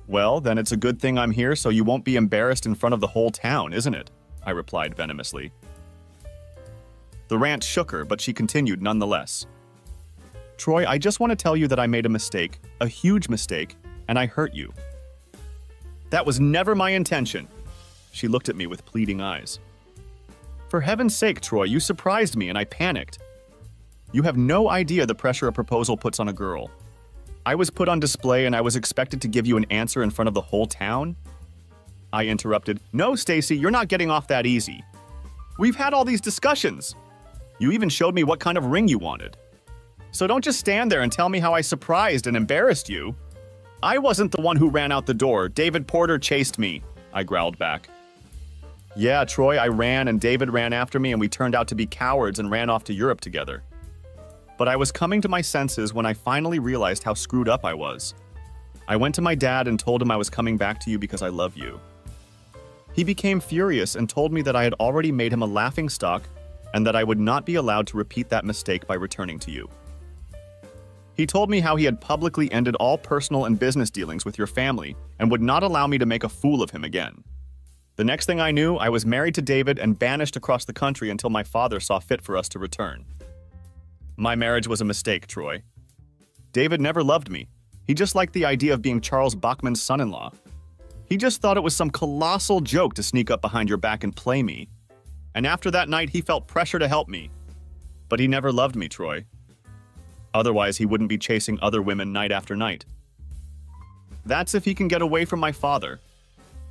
Well, then it's a good thing I'm here so you won't be embarrassed in front of the whole town, isn't it? I replied venomously. The rant shook her, but she continued nonetheless. Troy, I just want to tell you that I made a mistake, a huge mistake, and I hurt you. That was never my intention. She looked at me with pleading eyes. For heaven's sake, Troy, you surprised me and I panicked. You have no idea the pressure a proposal puts on a girl. I was put on display and I was expected to give you an answer in front of the whole town? I interrupted. No, Stacy, you're not getting off that easy. We've had all these discussions. You even showed me what kind of ring you wanted. So don't just stand there and tell me how I surprised and embarrassed you. I wasn't the one who ran out the door. David Porter chased me, I growled back. Yeah, Troy, I ran and David ran after me and we turned out to be cowards and ran off to Europe together. But I was coming to my senses when I finally realized how screwed up I was. I went to my dad and told him I was coming back to you because I love you. He became furious and told me that I had already made him a laughing stock and that I would not be allowed to repeat that mistake by returning to you. He told me how he had publicly ended all personal and business dealings with your family and would not allow me to make a fool of him again. The next thing I knew, I was married to David and banished across the country until my father saw fit for us to return. My marriage was a mistake, Troy. David never loved me. He just liked the idea of being Charles Bachman's son in law. He just thought it was some colossal joke to sneak up behind your back and play me. And after that night, he felt pressure to help me. But he never loved me, Troy. Otherwise, he wouldn't be chasing other women night after night. That's if he can get away from my father.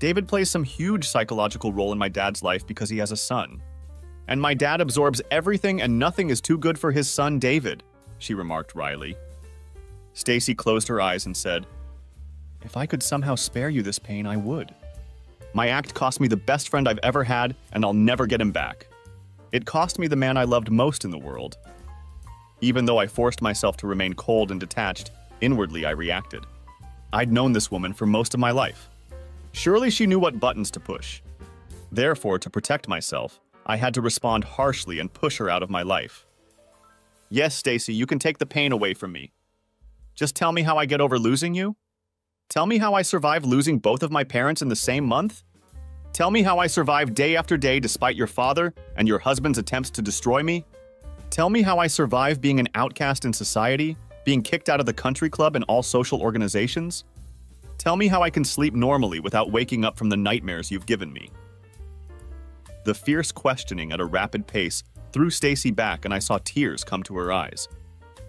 David plays some huge psychological role in my dad's life because he has a son. And my dad absorbs everything and nothing is too good for his son David, she remarked wryly. Stacy closed her eyes and said, If I could somehow spare you this pain, I would. My act cost me the best friend I've ever had, and I'll never get him back. It cost me the man I loved most in the world. Even though I forced myself to remain cold and detached, inwardly I reacted. I'd known this woman for most of my life. Surely she knew what buttons to push. Therefore, to protect myself, I had to respond harshly and push her out of my life. Yes, Stacy, you can take the pain away from me. Just tell me how I get over losing you? Tell me how I survived losing both of my parents in the same month? Tell me how I survived day after day despite your father and your husband's attempts to destroy me? Tell me how I survived being an outcast in society, being kicked out of the country club and all social organizations? Tell me how I can sleep normally without waking up from the nightmares you've given me. The fierce questioning at a rapid pace threw Stacy back and I saw tears come to her eyes.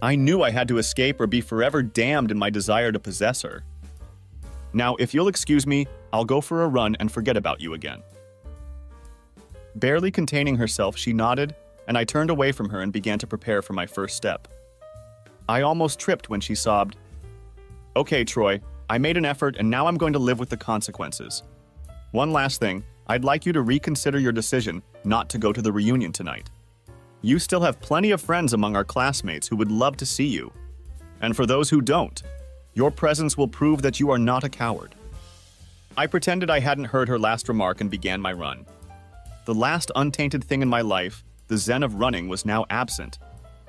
I knew I had to escape or be forever damned in my desire to possess her. Now, if you'll excuse me, I'll go for a run and forget about you again. Barely containing herself, she nodded, and I turned away from her and began to prepare for my first step. I almost tripped when she sobbed, Okay, Troy, I made an effort and now I'm going to live with the consequences. One last thing, I'd like you to reconsider your decision not to go to the reunion tonight. You still have plenty of friends among our classmates who would love to see you. And for those who don't, your presence will prove that you are not a coward. I pretended I hadn't heard her last remark and began my run. The last untainted thing in my life, the zen of running, was now absent,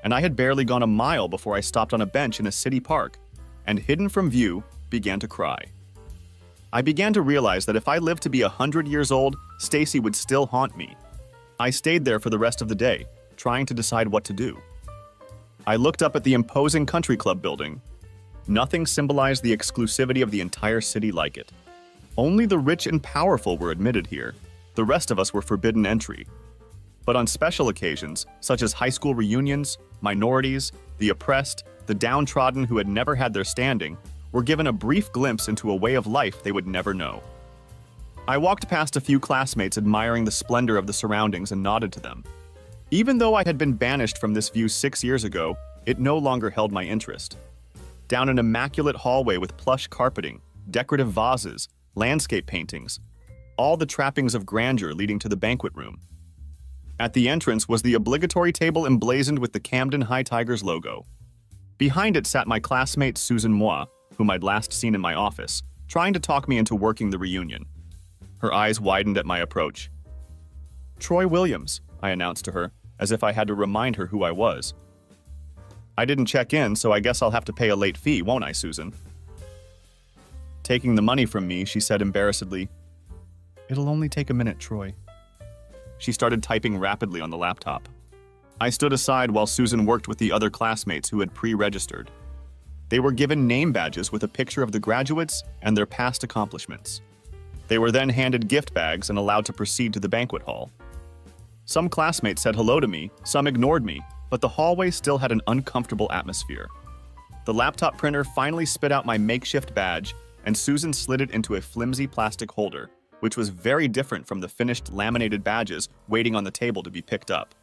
and I had barely gone a mile before I stopped on a bench in a city park and, hidden from view, began to cry. I began to realize that if I lived to be a hundred years old, Stacy would still haunt me. I stayed there for the rest of the day, trying to decide what to do. I looked up at the imposing country club building Nothing symbolized the exclusivity of the entire city like it. Only the rich and powerful were admitted here. The rest of us were forbidden entry. But on special occasions, such as high school reunions, minorities, the oppressed, the downtrodden who had never had their standing, were given a brief glimpse into a way of life they would never know. I walked past a few classmates admiring the splendor of the surroundings and nodded to them. Even though I had been banished from this view six years ago, it no longer held my interest down an immaculate hallway with plush carpeting, decorative vases, landscape paintings, all the trappings of grandeur leading to the banquet room. At the entrance was the obligatory table emblazoned with the Camden High Tigers logo. Behind it sat my classmate Susan Moi, whom I'd last seen in my office, trying to talk me into working the reunion. Her eyes widened at my approach. Troy Williams, I announced to her, as if I had to remind her who I was. I didn't check in, so I guess I'll have to pay a late fee, won't I, Susan? Taking the money from me, she said embarrassedly, It'll only take a minute, Troy. She started typing rapidly on the laptop. I stood aside while Susan worked with the other classmates who had pre-registered. They were given name badges with a picture of the graduates and their past accomplishments. They were then handed gift bags and allowed to proceed to the banquet hall. Some classmates said hello to me, some ignored me, but the hallway still had an uncomfortable atmosphere. The laptop printer finally spit out my makeshift badge, and Susan slid it into a flimsy plastic holder, which was very different from the finished laminated badges waiting on the table to be picked up.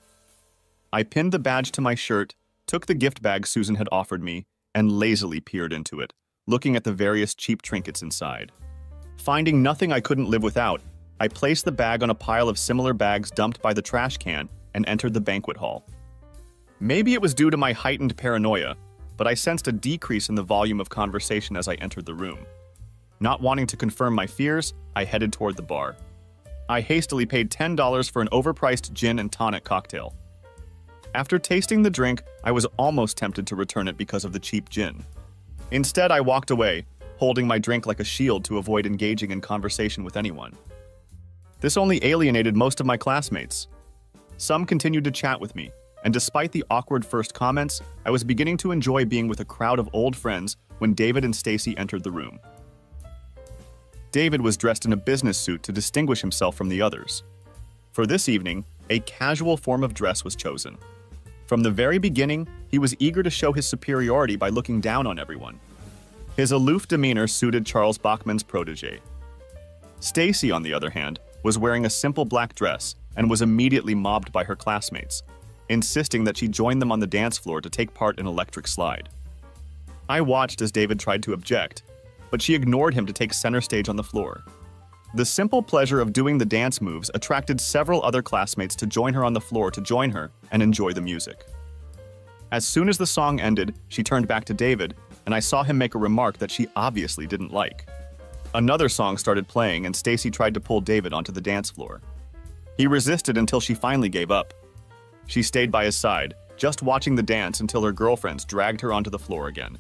I pinned the badge to my shirt, took the gift bag Susan had offered me, and lazily peered into it, looking at the various cheap trinkets inside. Finding nothing I couldn't live without, I placed the bag on a pile of similar bags dumped by the trash can and entered the banquet hall. Maybe it was due to my heightened paranoia, but I sensed a decrease in the volume of conversation as I entered the room. Not wanting to confirm my fears, I headed toward the bar. I hastily paid $10 for an overpriced gin and tonic cocktail. After tasting the drink, I was almost tempted to return it because of the cheap gin. Instead, I walked away, holding my drink like a shield to avoid engaging in conversation with anyone. This only alienated most of my classmates. Some continued to chat with me, and despite the awkward first comments, I was beginning to enjoy being with a crowd of old friends when David and Stacy entered the room. David was dressed in a business suit to distinguish himself from the others. For this evening, a casual form of dress was chosen. From the very beginning, he was eager to show his superiority by looking down on everyone. His aloof demeanor suited Charles Bachman's protege. Stacy, on the other hand, was wearing a simple black dress and was immediately mobbed by her classmates, insisting that she join them on the dance floor to take part in Electric Slide. I watched as David tried to object, but she ignored him to take center stage on the floor. The simple pleasure of doing the dance moves attracted several other classmates to join her on the floor to join her and enjoy the music. As soon as the song ended, she turned back to David, and I saw him make a remark that she obviously didn't like. Another song started playing, and Stacy tried to pull David onto the dance floor. He resisted until she finally gave up. She stayed by his side, just watching the dance until her girlfriends dragged her onto the floor again.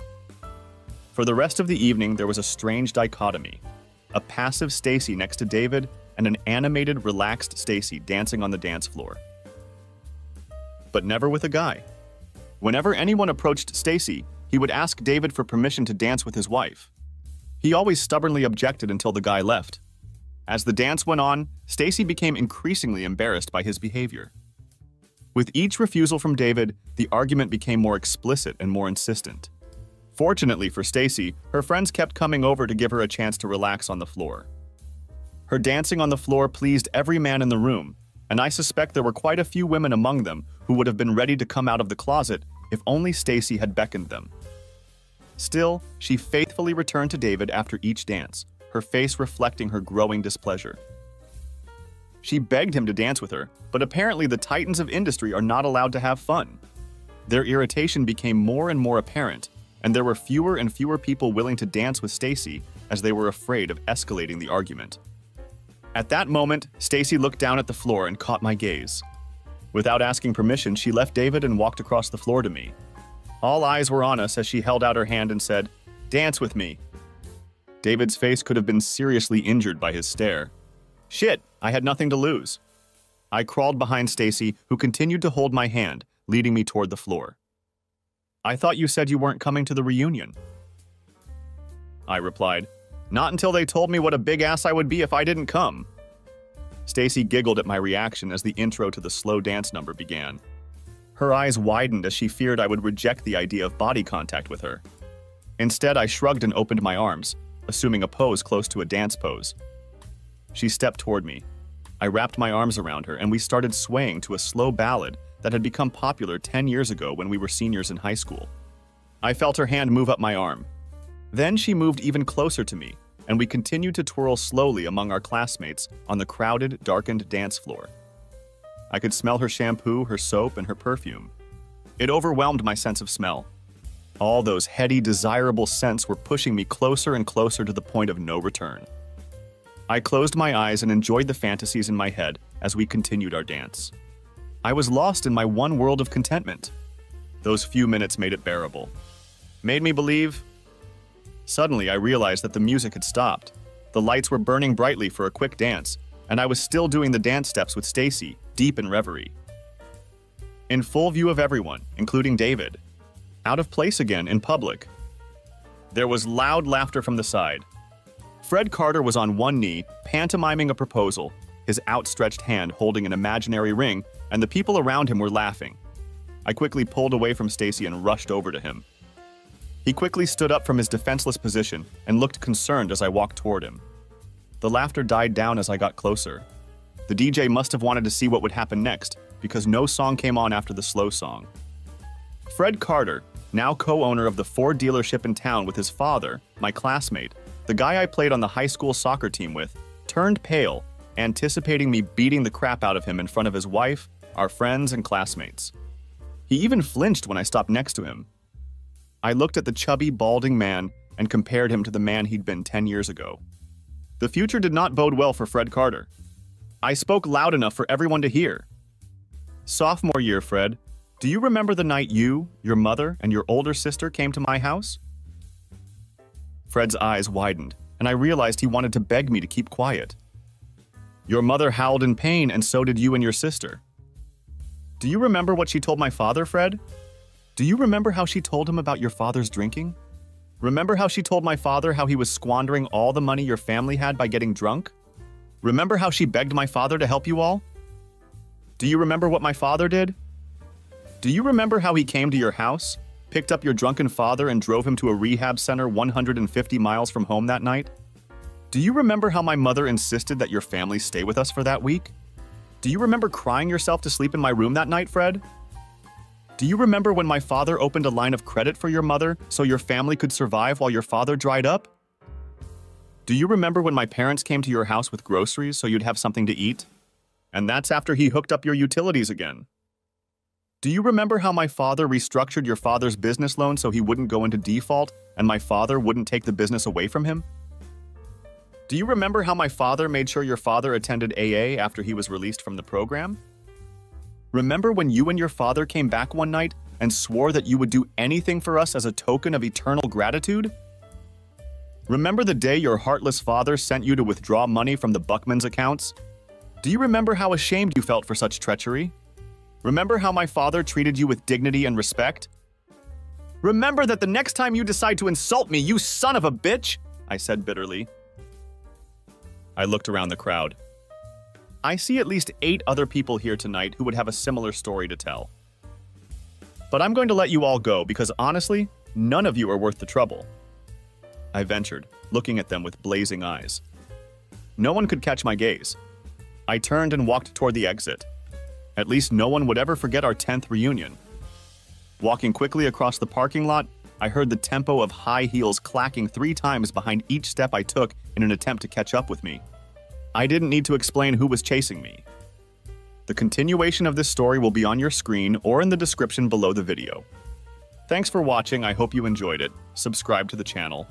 For the rest of the evening, there was a strange dichotomy. A passive Stacy next to David and an animated, relaxed Stacy dancing on the dance floor. But never with a guy. Whenever anyone approached Stacy, he would ask David for permission to dance with his wife. He always stubbornly objected until the guy left. As the dance went on, Stacy became increasingly embarrassed by his behavior. With each refusal from David, the argument became more explicit and more insistent. Fortunately for Stacy, her friends kept coming over to give her a chance to relax on the floor. Her dancing on the floor pleased every man in the room, and I suspect there were quite a few women among them who would have been ready to come out of the closet if only Stacy had beckoned them. Still, she faithfully returned to David after each dance, her face reflecting her growing displeasure. She begged him to dance with her, but apparently the titans of industry are not allowed to have fun. Their irritation became more and more apparent, and there were fewer and fewer people willing to dance with Stacy as they were afraid of escalating the argument. At that moment, Stacy looked down at the floor and caught my gaze. Without asking permission, she left David and walked across the floor to me. All eyes were on us as she held out her hand and said, Dance with me. David's face could have been seriously injured by his stare. Shit, I had nothing to lose. I crawled behind Stacy, who continued to hold my hand, leading me toward the floor. I thought you said you weren't coming to the reunion. I replied, Not until they told me what a big ass I would be if I didn't come. Stacy giggled at my reaction as the intro to the slow dance number began. Her eyes widened as she feared I would reject the idea of body contact with her. Instead, I shrugged and opened my arms, assuming a pose close to a dance pose. She stepped toward me. I wrapped my arms around her and we started swaying to a slow ballad that had become popular 10 years ago when we were seniors in high school. I felt her hand move up my arm. Then she moved even closer to me, and we continued to twirl slowly among our classmates on the crowded, darkened dance floor. I could smell her shampoo, her soap, and her perfume. It overwhelmed my sense of smell. All those heady, desirable scents were pushing me closer and closer to the point of no return. I closed my eyes and enjoyed the fantasies in my head as we continued our dance. I was lost in my one world of contentment. Those few minutes made it bearable. Made me believe. Suddenly, I realized that the music had stopped. The lights were burning brightly for a quick dance, and I was still doing the dance steps with Stacy, deep in reverie. In full view of everyone, including David. Out of place again in public. There was loud laughter from the side, Fred Carter was on one knee, pantomiming a proposal, his outstretched hand holding an imaginary ring, and the people around him were laughing. I quickly pulled away from Stacy and rushed over to him. He quickly stood up from his defenseless position and looked concerned as I walked toward him. The laughter died down as I got closer. The DJ must have wanted to see what would happen next, because no song came on after the slow song. Fred Carter, now co-owner of the Ford dealership in town with his father, my classmate, the guy I played on the high school soccer team with turned pale, anticipating me beating the crap out of him in front of his wife, our friends, and classmates. He even flinched when I stopped next to him. I looked at the chubby, balding man and compared him to the man he'd been 10 years ago. The future did not bode well for Fred Carter. I spoke loud enough for everyone to hear. Sophomore year, Fred, do you remember the night you, your mother, and your older sister came to my house? Fred's eyes widened, and I realized he wanted to beg me to keep quiet. Your mother howled in pain, and so did you and your sister. Do you remember what she told my father, Fred? Do you remember how she told him about your father's drinking? Remember how she told my father how he was squandering all the money your family had by getting drunk? Remember how she begged my father to help you all? Do you remember what my father did? Do you remember how he came to your house, picked up your drunken father and drove him to a rehab center 150 miles from home that night? Do you remember how my mother insisted that your family stay with us for that week? Do you remember crying yourself to sleep in my room that night, Fred? Do you remember when my father opened a line of credit for your mother so your family could survive while your father dried up? Do you remember when my parents came to your house with groceries so you'd have something to eat? And that's after he hooked up your utilities again. Do you remember how my father restructured your father's business loan so he wouldn't go into default and my father wouldn't take the business away from him? Do you remember how my father made sure your father attended AA after he was released from the program? Remember when you and your father came back one night and swore that you would do anything for us as a token of eternal gratitude? Remember the day your heartless father sent you to withdraw money from the Buckman's accounts? Do you remember how ashamed you felt for such treachery? Remember how my father treated you with dignity and respect? Remember that the next time you decide to insult me, you son of a bitch, I said bitterly. I looked around the crowd. I see at least eight other people here tonight who would have a similar story to tell. But I'm going to let you all go because honestly, none of you are worth the trouble. I ventured, looking at them with blazing eyes. No one could catch my gaze. I turned and walked toward the exit. At least no one would ever forget our 10th reunion. Walking quickly across the parking lot, I heard the tempo of high heels clacking three times behind each step I took in an attempt to catch up with me. I didn't need to explain who was chasing me. The continuation of this story will be on your screen or in the description below the video. Thanks for watching, I hope you enjoyed it. Subscribe to the channel.